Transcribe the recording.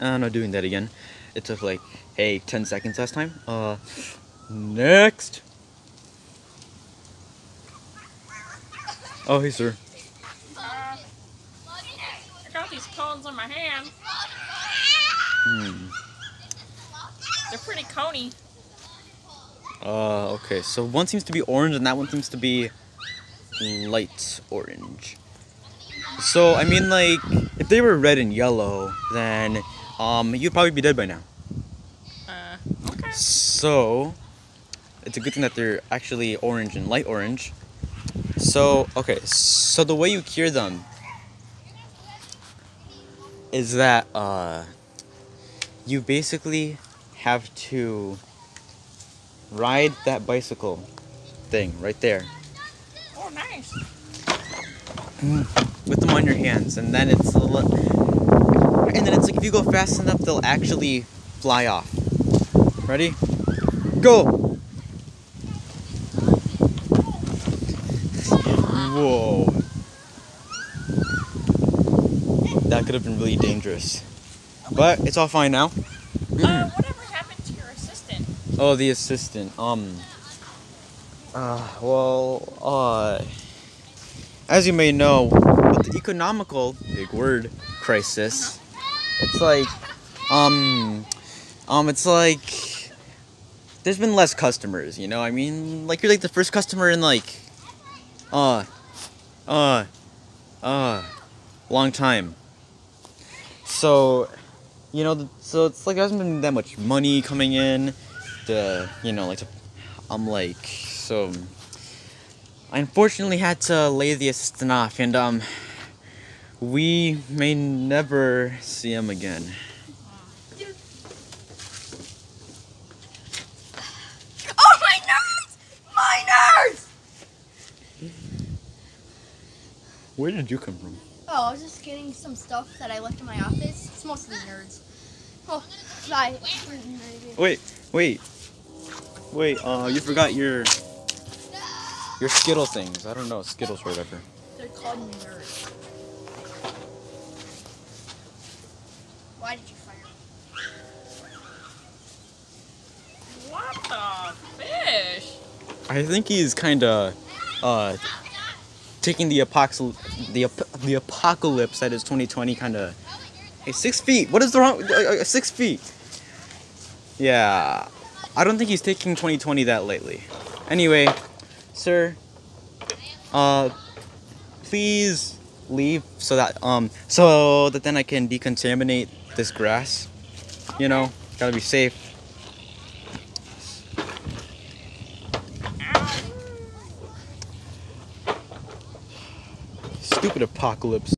I'm not doing that again. It took like, hey, 10 seconds last time. Uh, next. Oh, hey, sir. Uh, I got these cones in my hand. Hmm. They're pretty coney. Uh, okay, so one seems to be orange and that one seems to be light orange. So, I mean, like, if they were red and yellow, then, um, you'd probably be dead by now. Uh, okay. So, it's a good thing that they're actually orange and light orange. So, okay, so the way you cure them is that, uh, you basically have to ride that bicycle thing right there Oh, nice. with them on your hands, and then it's a li- and then it's like if you go fast enough, they'll actually fly off. Ready? Go! Whoa. That could have been really dangerous. But it's all fine now. Uh, whatever happened to your assistant? Oh, the assistant. Um. Uh, well, uh. As you may know, with the economical, big word, crisis, it's like, um, um, it's like, there's been less customers, you know? I mean, like, you're like the first customer in like, uh, uh, uh, long time. So, you know, so it's like there hasn't been that much money coming in. The you know, like to, I'm like so. I unfortunately had to lay the assistant off, and um, we may never see him again. Oh, my nerves! My nerves! Where did you come from? Oh, I was just getting some stuff that I left in my office. It's mostly nerds. Oh, bye. Wait, wait, wait. Uh, you forgot your your Skittle things. I don't know Skittles or whatever. They're called nerds. Why did you fire me? What the fish? I think he's kind of uh taking the apox the ap- the apocalypse that is 2020 kind of. Hey, six feet. What is the wrong? Uh, uh, six feet. Yeah, I don't think he's taking 2020 that lately. Anyway, sir, uh, please leave so that um so that then I can decontaminate this grass. You know, gotta be safe. Stupid apocalypse.